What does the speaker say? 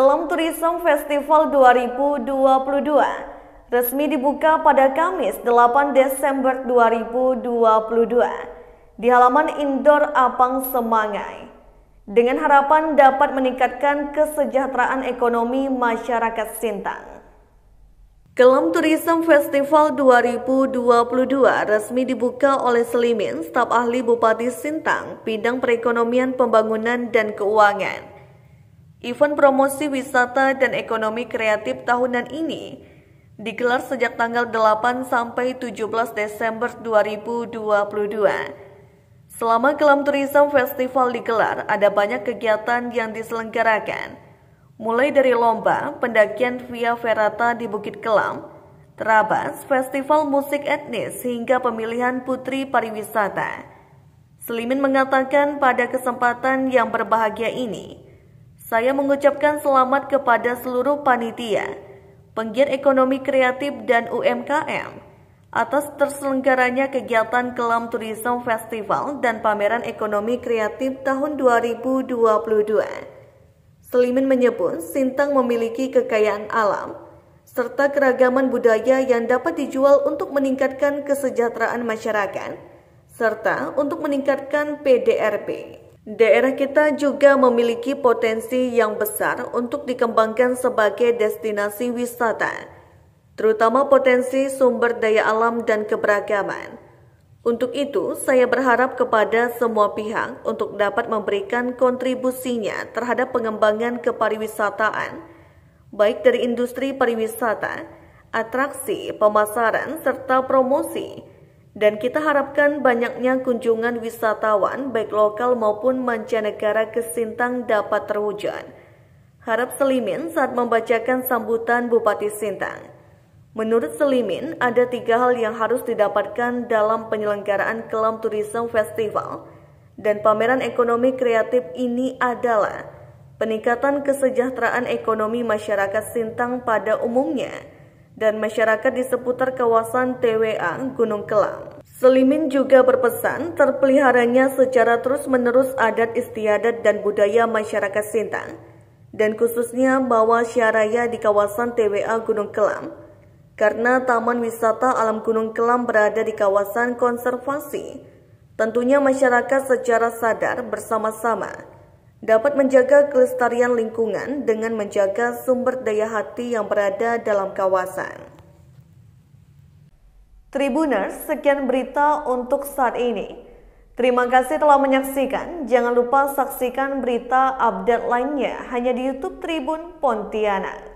Kelam Tourism Festival 2022 resmi dibuka pada Kamis 8 Desember 2022 di halaman indoor Apang Semangai dengan harapan dapat meningkatkan kesejahteraan ekonomi masyarakat Sintang. Kelam Tourism Festival 2022 resmi dibuka oleh Selimin, staf ahli Bupati Sintang, bidang perekonomian, pembangunan, dan keuangan. Event promosi wisata dan ekonomi kreatif tahunan ini digelar sejak tanggal 8 sampai 17 Desember 2022. Selama Kelam Tourism Festival digelar, ada banyak kegiatan yang diselenggarakan. Mulai dari lomba, pendakian via ferata di Bukit Kelam, terabas, festival musik etnis, hingga pemilihan putri pariwisata. Selimin mengatakan pada kesempatan yang berbahagia ini, saya mengucapkan selamat kepada seluruh panitia, penggiat ekonomi kreatif dan UMKM atas terselenggaranya kegiatan Kelam Tourism Festival dan Pameran Ekonomi Kreatif tahun 2022. Selimin menyebut Sintang memiliki kekayaan alam serta keragaman budaya yang dapat dijual untuk meningkatkan kesejahteraan masyarakat serta untuk meningkatkan PDRP. Daerah kita juga memiliki potensi yang besar untuk dikembangkan sebagai destinasi wisata, terutama potensi sumber daya alam dan keberagaman. Untuk itu, saya berharap kepada semua pihak untuk dapat memberikan kontribusinya terhadap pengembangan kepariwisataan, baik dari industri pariwisata, atraksi, pemasaran, serta promosi dan kita harapkan banyaknya kunjungan wisatawan baik lokal maupun mancanegara ke Sintang dapat terwujud. Harap Selimin saat membacakan sambutan Bupati Sintang. Menurut Selimin, ada tiga hal yang harus didapatkan dalam penyelenggaraan Kelam Tourism Festival dan pameran ekonomi kreatif ini adalah peningkatan kesejahteraan ekonomi masyarakat Sintang pada umumnya, dan masyarakat di seputar kawasan TWA Gunung Kelam. Selimin juga berpesan terpeliharanya secara terus-menerus adat istiadat dan budaya masyarakat Sintang, dan khususnya bawa syaraya di kawasan TWA Gunung Kelam, karena Taman Wisata Alam Gunung Kelam berada di kawasan konservasi. Tentunya masyarakat secara sadar bersama-sama dapat menjaga kelestarian lingkungan dengan menjaga sumber daya hati yang berada dalam kawasan. Tribuners, sekian berita untuk saat ini. Terima kasih telah menyaksikan. Jangan lupa saksikan berita update lainnya hanya di YouTube Tribun Pontianak.